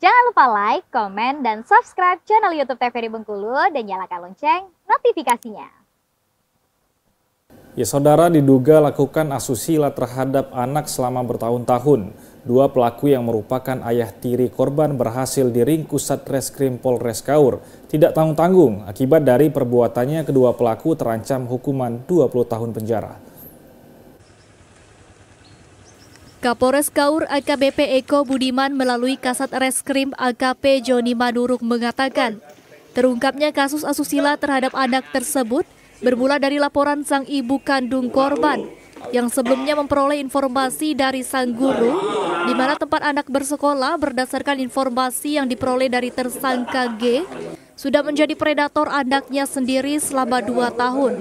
Jangan lupa like, komen, dan subscribe channel YouTube TVRI Bengkulu dan nyalakan lonceng notifikasinya. Ya, saudara diduga lakukan asusila terhadap anak selama bertahun-tahun. Dua pelaku yang merupakan ayah tiri korban berhasil diringkus Satreskrim Polres Kaur. Tidak tanggung-tanggung, akibat dari perbuatannya kedua pelaku terancam hukuman 20 tahun penjara. Kapolres Kaur AKBP Eko Budiman melalui Kasat Reskrim AKP Joni Maduruk mengatakan, terungkapnya kasus asusila terhadap anak tersebut bermula dari laporan sang ibu kandung korban yang sebelumnya memperoleh informasi dari sang guru di mana tempat anak bersekolah berdasarkan informasi yang diperoleh dari tersangka G sudah menjadi predator anaknya sendiri selama dua tahun.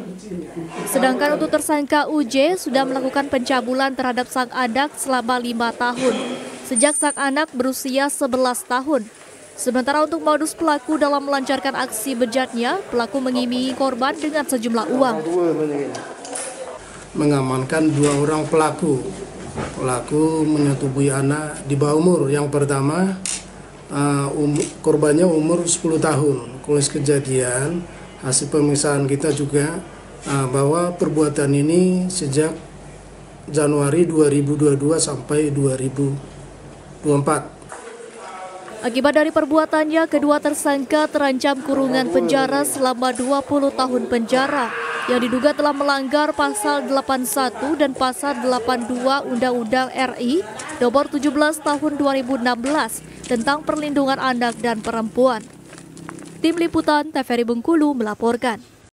Sedangkan untuk tersangka UJ sudah melakukan pencabulan terhadap sang anak selama lima tahun, sejak sang anak berusia 11 tahun. Sementara untuk modus pelaku dalam melancarkan aksi bejatnya, pelaku mengiming korban dengan sejumlah uang. Mengamankan dua orang pelaku. Pelaku menyetubui anak di bawah umur. Yang pertama uh, um, korbannya umur 10 tahun. Kulis kejadian, hasil pemeriksaan kita juga uh, bahwa perbuatan ini sejak Januari 2022 sampai 2024. Akibat dari perbuatannya, kedua tersangka terancam kurungan penjara selama 20 tahun penjara yang diduga telah melanggar pasal 81 dan pasal 82 Undang-Undang RI nomor 17 tahun 2016 tentang perlindungan anak dan perempuan. Tim Liputan TVRI Bengkulu melaporkan.